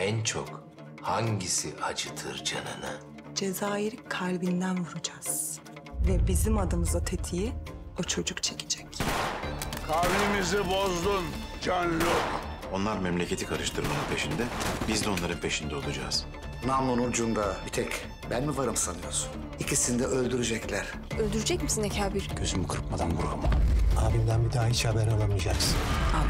en çok hangisi acıtır canını? Cezayir'i kalbinden vuracağız. Ve bizim adımıza tetiği o çocuk çekecek. Kavmimizi bozdun Canluk. Onlar memleketi karıştırmanın peşinde, biz de onların peşinde olacağız. Namlunun ucunda bir tek ben mi varım sanıyorsun? İkisini de öldürecekler. Öldürecek misin Ekabir? Gözümü kırpmadan vur ama. Abimden bir daha hiç haber alamayacaksın. Abim gitti mi?